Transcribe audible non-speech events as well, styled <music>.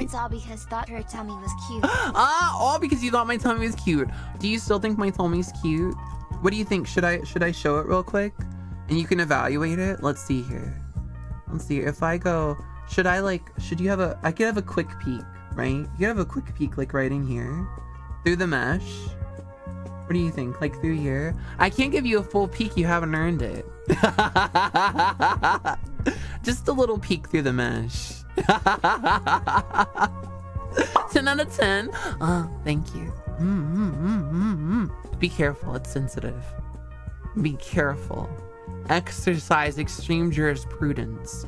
it's all because thought her tummy was cute. <gasps> ah, all because you thought my tummy was cute. Do you still think my tummy's cute? What do you think? Should I should I show it real quick? And you can evaluate it? Let's see here. Let's see. If I go, should I like, should you have a, I could have a quick peek, right? You could have a quick peek like right in here. Through the mesh. What do you think? Like through here? I can't give you a full peek. You haven't earned it. <laughs> Just a little peek through the mesh. <laughs> 10 out of 10. Oh, thank you. Mm, mm, mm, mm, mm. Be careful. It's sensitive. Be careful. Exercise extreme jurisprudence.